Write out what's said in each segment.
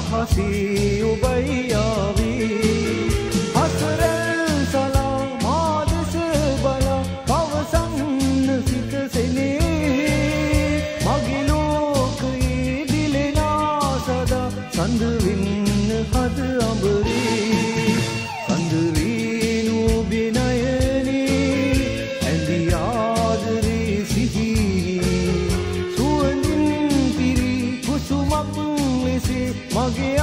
نحسي بياضي Yeah.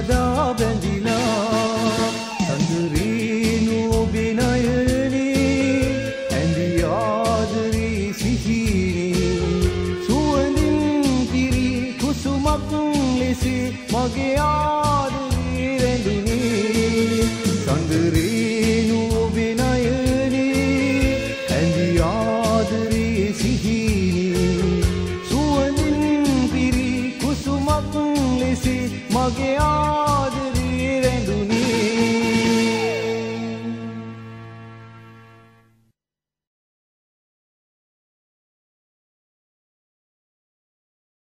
හදා බැඳිලා සඳරීනු බිනයනේ ඇඳියාදරී සිහිනේ. සුවඳින් පිරි කුසුමක් ලෙසි මගේ ආදරේ 먹이요.